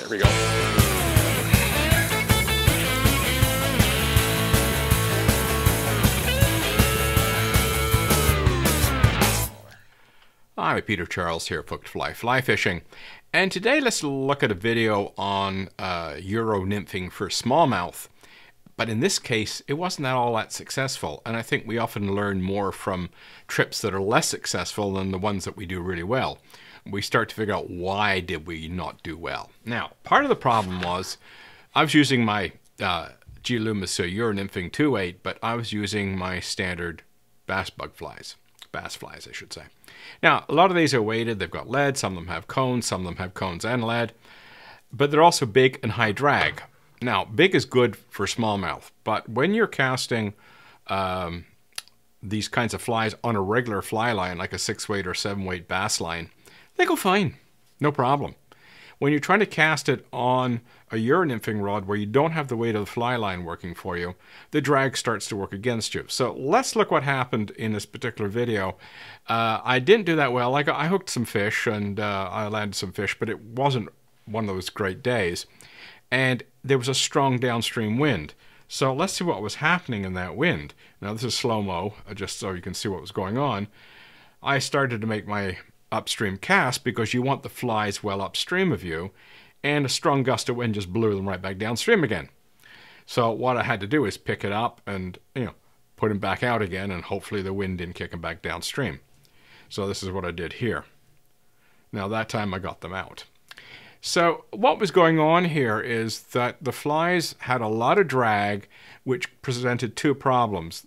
There we go. Hi, Peter Charles here, Hooked4Life Fly Fishing. And today let's look at a video on uh, Euro nymphing for smallmouth. But in this case, it wasn't at all that successful. And I think we often learn more from trips that are less successful than the ones that we do really well. We start to figure out why did we not do well. Now, part of the problem was I was using my uh, G. Loomis uh, Euro nymphing 2.8, but I was using my standard bass bug flies. Bass flies, I should say. Now, a lot of these are weighted. They've got lead. Some of them have cones. Some of them have cones and lead. But they're also big and high drag. Now, big is good for smallmouth, but when you're casting um, these kinds of flies on a regular fly line, like a six weight or seven weight bass line, they go fine, no problem. When you're trying to cast it on a Euro nymphing rod where you don't have the weight of the fly line working for you, the drag starts to work against you. So let's look what happened in this particular video. Uh, I didn't do that well. I, got, I hooked some fish and uh, I landed some fish, but it wasn't one of those great days. And there was a strong downstream wind. So let's see what was happening in that wind. Now this is slow-mo, uh, just so you can see what was going on. I started to make my upstream cast because you want the flies well upstream of you, and a strong gust of wind just blew them right back downstream again. So what I had to do is pick it up and you know put them back out again, and hopefully the wind didn't kick them back downstream. So this is what I did here. Now that time I got them out. So what was going on here is that the flies had a lot of drag, which presented two problems.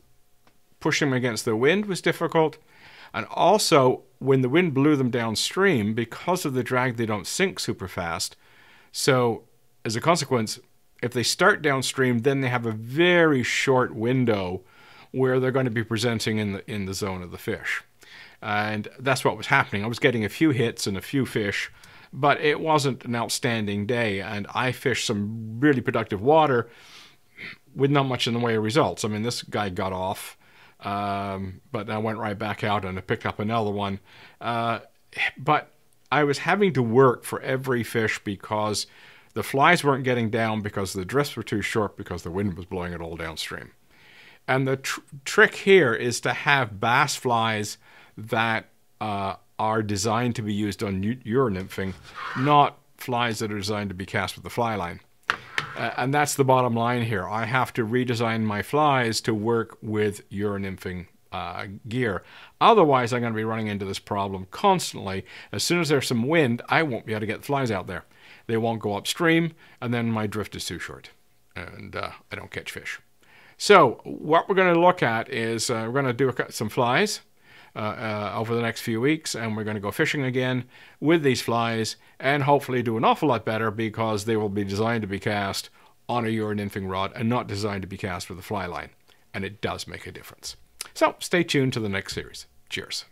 Pushing them against the wind was difficult, and also when the wind blew them downstream, because of the drag, they don't sink super fast. So as a consequence, if they start downstream, then they have a very short window where they're going to be presenting in the in the zone of the fish. And that's what was happening. I was getting a few hits and a few fish, but it wasn't an outstanding day. And I fished some really productive water with not much in the way of results. I mean, this guy got off, um, but I went right back out and I picked up another one. Uh, but I was having to work for every fish because the flies weren't getting down because the drifts were too short because the wind was blowing it all downstream. And the tr trick here is to have bass flies that uh, are designed to be used on Euro nymphing, not flies that are designed to be cast with the fly line. Uh, and that's the bottom line here. I have to redesign my flies to work with Euro nymphing uh, gear. Otherwise, I'm going to be running into this problem constantly. As soon as there's some wind, I won't be able to get the flies out there. They won't go upstream, and then my drift is too short, and uh, I don't catch fish. So what we're going to look at is uh, we're going to do some flies uh, uh, over the next few weeks, and we're going to go fishing again with these flies, and hopefully do an awful lot better because they will be designed to be cast on a Euro nymphing rod and not designed to be cast with a fly line, and it does make a difference. So stay tuned to the next series. Cheers.